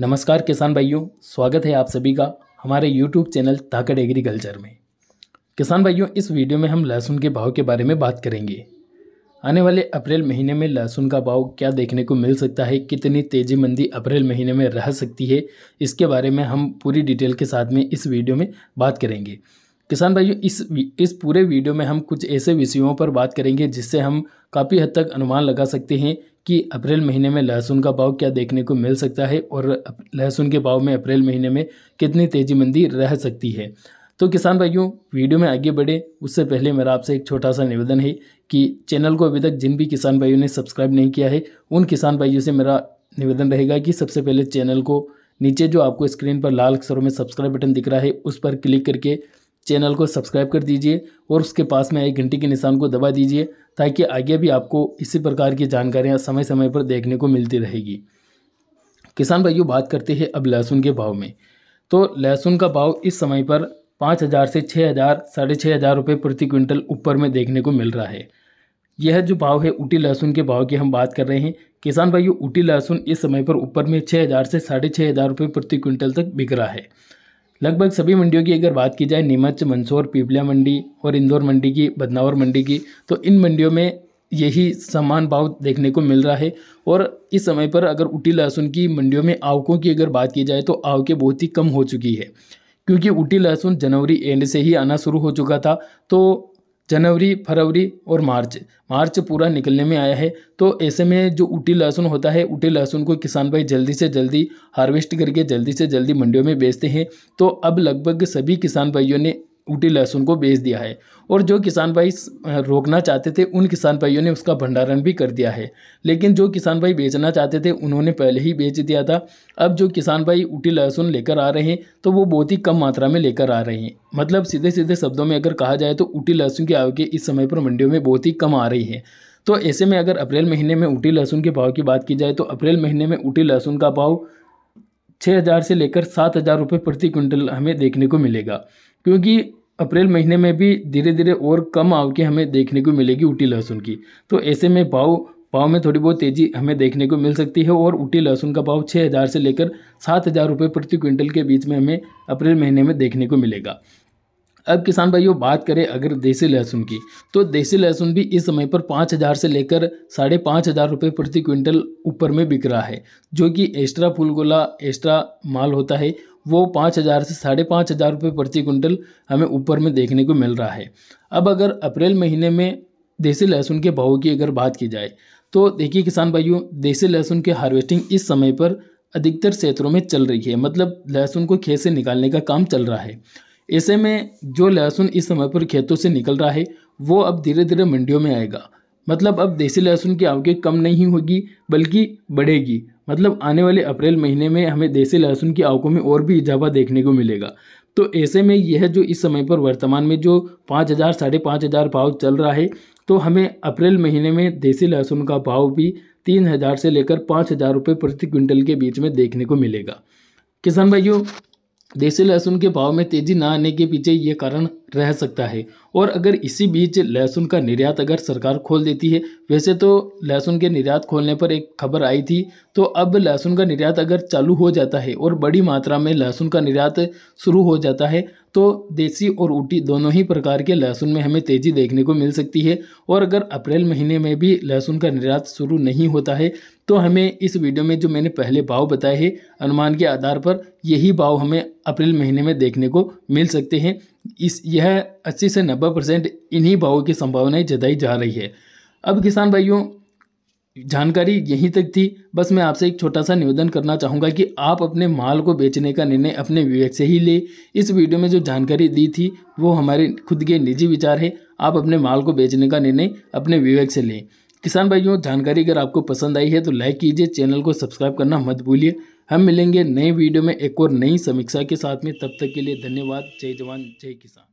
नमस्कार किसान भाइयों, स्वागत है आप सभी का हमारे यूट्यूब चैनल ताकड़ एग्रीकल्चर में। किसान भाइयों, इस वीडियो में हम लहसुन के भाव के बारे में बात करेंगे। आने वाले अप्रैल महीने में लहसुन का भाव क्या देखने को मिल सकता है, कितनी तेज़ी मंदी अप्रैल महीने में रह सकती है, इसके बारे में हम पूरी डिटेल के साथ में इस वीडियो में बात करेंगे। किसान भाइयों, इस इस पूरे वीडियो में हम कुछ ऐसे विषयों पर बात करेंगे जिससे हम काफ़ी हद तक अनुमान लगा सकते हैं कि अप्रैल महीने में लहसुन का भाव क्या देखने को मिल सकता है और लहसुन के भाव में अप्रैल महीने में कितनी तेज़ी मंदी रह सकती है। तो किसान भाइयों, वीडियो में आगे बढ़े, उससे पहले मेरा आपसे एक छोटा सा निवेदन है कि चैनल को अभी तक जिन भी किसान भाइयों ने सब्सक्राइब नहीं किया है, उन किसान भाइयों से मेरा निवेदन रहेगा कि सबसे पहले चैनल को नीचे जो आपको स्क्रीन पर लाल अक्षरों में सब्सक्राइब बटन दिख रहा है, उस पर क्लिक करके चैनल को सब्सक्राइब कर दीजिए और उसके पास में एक घंटी के निशान को दबा दीजिए ताकि आगे भी आपको इसी प्रकार की जानकारियाँ समय समय पर देखने को मिलती रहेगी। किसान भाइयों, बात करते हैं अब लहसुन के भाव में। तो लहसुन का भाव इस समय पर पाँच हज़ार से छः हज़ार, साढ़े छः हज़ार रुपये प्रति क्विंटल ऊपर में देखने को मिल रहा है। यह जो भाव है, ऊटी लहसुन के भाव की हम बात कर रहे हैं। किसान भाइयों, ऊटी लहसुन इस समय पर ऊपर में छः हज़ार से साढ़े छः हज़ार रुपये प्रति क्विंटल तक बिक रहा है। लगभग सभी मंडियों की अगर बात की जाए, नीमच, मंदसौर, पीपलिया मंडी और इंदौर मंडी की, बदनावर मंडी की तो इन मंडियों में यही समान भाव देखने को मिल रहा है। और इस समय पर अगर उटी लहसुन की मंडियों में आवकों की अगर बात की जाए तो आवकें बहुत ही कम हो चुकी है। क्योंकि उटी लहसुन जनवरी एंड से ही आना शुरू हो चुका था तो जनवरी, फरवरी और मार्च। मार्च पूरा निकलने में आया है तो ऐसे में जो उटी लहसुन होता है उटी लहसुन को किसान भाई जल्दी से जल्दी हार्वेस्ट करके जल्दी से जल्दी मंडियों में बेचते हैं। तो अब लगभग सभी किसान भाइयों ने ऊटी लहसुन को बेच दिया है और जो किसान भाई रोकना चाहते थे, उन किसान भाइयों ने उसका भंडारण भी कर दिया है। लेकिन जो किसान भाई बेचना चाहते थे, उन्होंने पहले ही बेच दिया था। अब जो किसान भाई ऊटी लहसुन लेकर आ रहे हैं तो वो बहुत ही कम मात्रा में लेकर आ रहे हैं। मतलब सीधे सीधे शब्दों में अगर कहा जाए तो ऊटी लहसुन की आवकें इस समय पर मंडियों में बहुत ही कम आ रही हैं। तो ऐसे में अगर अप्रैल महीने में ऊटी लहसुन के भाव की बात की जाए तो अप्रैल महीने में ऊटी लहसुन का भाव छः हज़ार से लेकर सात हज़ार रुपये प्रति क्विंटल हमें देखने को मिलेगा। क्योंकि अप्रैल महीने में भी धीरे धीरे और कम आवकें हमें देखने को मिलेगी ऊटी लहसुन की। तो ऐसे में भाव भाव में थोड़ी बहुत तेज़ी हमें देखने को मिल सकती है और ऊटी लहसुन का भाव छः हज़ार से लेकर सात हज़ार रुपये प्रति क्विंटल के बीच में हमें अप्रैल महीने में देखने को मिलेगा। अब किसान भाइयों, बात करें अगर देसी लहसुन की तो देसी लहसुन भी इस समय पर पाँच हज़ार से लेकर साढ़े पाँच हज़ार रुपये प्रति क्विंटल ऊपर में बिक रहा है, जो कि एक्स्ट्रा फुलगोला एक्स्ट्रा माल होता है वो पाँच हज़ार से साढ़े पाँच हज़ार रुपये प्रति कुंटल हमें ऊपर में देखने को मिल रहा है। अब अगर अप्रैल महीने में देसी लहसुन के भाव की अगर बात की जाए तो देखिए किसान भाइयों, देसी लहसुन के हार्वेस्टिंग इस समय पर अधिकतर क्षेत्रों में चल रही है। मतलब लहसुन को खेत से निकालने का काम चल रहा है। ऐसे में जो लहसुन इस समय पर खेतों से निकल रहा है, वो अब धीरे धीरे मंडियों में आएगा। मतलब अब देसी लहसुन की आवकें कम नहीं होगी, बल्कि बढ़ेगी। मतलब आने वाले अप्रैल महीने में हमें देसी लहसुन की आवकों में और भी इजाफा देखने को मिलेगा। तो ऐसे में यह जो इस समय पर वर्तमान में जो पाँच हज़ार, साढ़े पाँच हज़ार भाव चल रहा है तो हमें अप्रैल महीने में देसी लहसुन का भाव भी तीन हज़ार से लेकर पाँच हज़ार रुपये प्रति क्विंटल के बीच में देखने को मिलेगा। किसान भाइयों देसी लहसुन के भाव में तेज़ी ना आने के पीछे ये कारण रह सकता है। और अगर इसी बीच लहसुन का निर्यात अगर सरकार खोल देती है, वैसे तो लहसुन के निर्यात खोलने पर एक खबर आई थी तो अब लहसुन का निर्यात अगर चालू हो जाता है और बड़ी मात्रा में लहसुन का निर्यात शुरू हो जाता है तो देसी और ऊटी दोनों ही प्रकार के लहसुन में हमें तेज़ी देखने को मिल सकती है। और अगर अप्रैल महीने में भी लहसुन का निर्यात शुरू नहीं होता है तो हमें इस वीडियो में जो मैंने पहले भाव बताए हैं, अनुमान के आधार पर यही भाव हमें अप्रैल महीने में देखने को मिल सकते हैं। इस, यह अस्सी से नब्बे परसेंट इन्हीं भावों की संभावनाएँ जताई जा रही है। अब किसान भाइयों जानकारी यहीं तक थी। बस मैं आपसे एक छोटा सा निवेदन करना चाहूँगा कि आप अपने माल को बेचने का निर्णय अपने विवेक से ही ले। इस वीडियो में जो जानकारी दी थी, वो हमारे खुद के निजी विचार है। आप अपने माल को बेचने का निर्णय अपने विवेक से लें। किसान भाइयों, जानकारी अगर आपको पसंद आई है तो लाइक कीजिए, चैनल को सब्सक्राइब करना मत भूलिए। हम मिलेंगे नए वीडियो में एक और नई समीक्षा के साथ में। तब तक के लिए धन्यवाद। जय जवान, जय किसान।